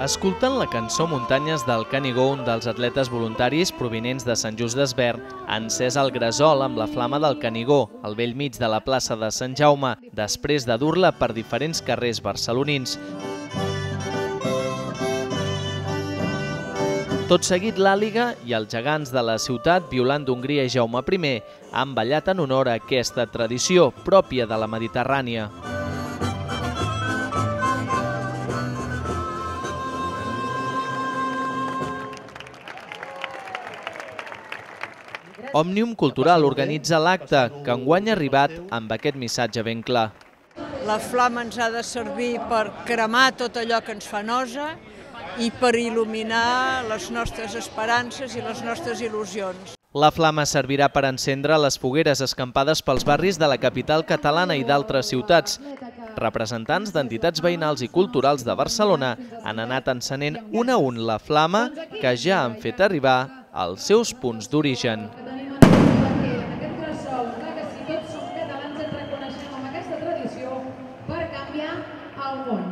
Escolten la cançó Muntanyes del Canigó, un dels atletes voluntaris provinents de Sant Just d'Esvern, encès el gresol amb la flama del Canigó, al vell mig de la plaça de Sant Jaume, després de dur-la per diferents carrers barcelonins. Tot seguit l'Àliga i els gegants de la ciutat, Violant d'Hongria i Jaume I, han ballat en honor a aquesta tradició pròpia de la Mediterrània. Òmnium Cultural organitza l'acte, que enguany ha arribat amb aquest missatge ben clar. La flama ens ha de servir per cremar tot allò que ens fa nosa i per il·luminar les nostres esperances i les nostres il·lusions. La flama servirà per encendre les fogueres escampades pels barris de la capital catalana i d'altres ciutats. Representants d'entitats veïnals i culturals de Barcelona han anat encenent un a un la flama que ja han fet arribar als seus punts d'origen. el món.